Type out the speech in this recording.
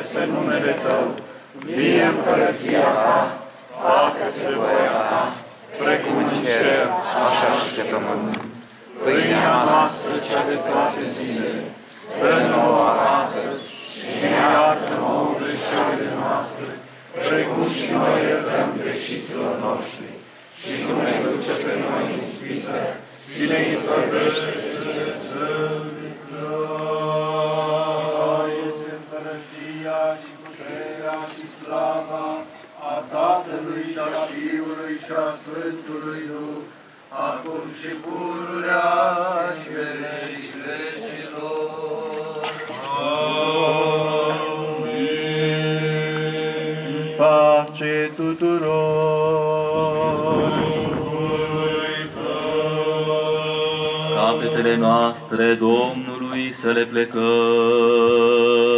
sfântească-se numele Tău, vie împărăția Ta, facă-se voia Ta, precum în cer, așa și pe pământ. Pâinea noastră cea de toate zilele, dă nouă astăzi și ne iartă nouă greșelile noastre, precum și noi iertăm greșiților noștri. Și nu ne duce pe noi în ispită, și ne izbăvește împărăția și puterea și slava a Tatălui și a Fiului și a Sfântului Duh, acum și pururea și pe vecii vecilor. Pace tuturor! Capetele noastre Domnului să le plecăm.